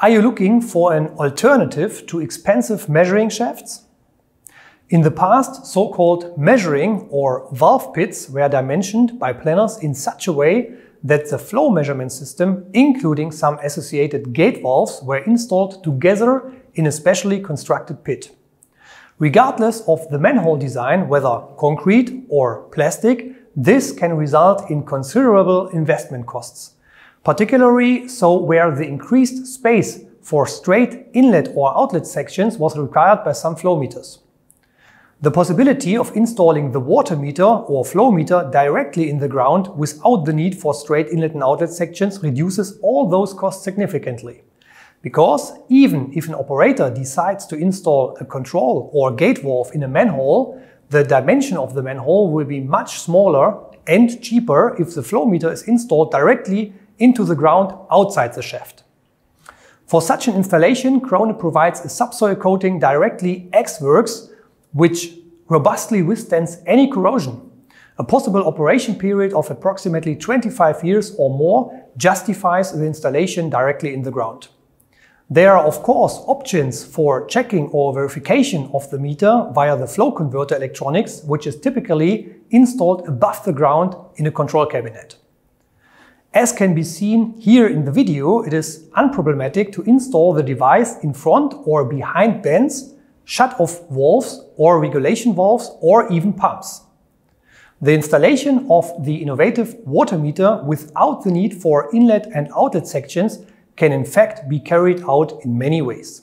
Are you looking for an alternative to expensive measuring shafts? In the past, so-called measuring or valve pits were dimensioned by planners in such a way that the flow measurement system, including some associated gate valves, were installed together in a specially constructed pit. Regardless of the manhole design, whether concrete or plastic, this can result in considerable investment costs particularly so where the increased space for straight inlet or outlet sections was required by some flow meters. The possibility of installing the water meter or flow meter directly in the ground without the need for straight inlet and outlet sections reduces all those costs significantly. Because even if an operator decides to install a control or gate valve in a manhole, the dimension of the manhole will be much smaller and cheaper if the flow meter is installed directly into the ground outside the shaft. For such an installation, KROHNE provides a subsoil coating directly ex-works, which robustly withstands any corrosion. A possible operation period of approximately 25 years or more justifies the installation directly in the ground. There are of course options for checking or verification of the meter via the flow converter electronics, which is typically installed above the ground in a control cabinet. As can be seen here in the video, it is unproblematic to install the device in front or behind bends, shut-off valves or regulation valves or even pumps. The installation of the innovative water meter without the need for inlet and outlet sections can in fact be carried out in many ways.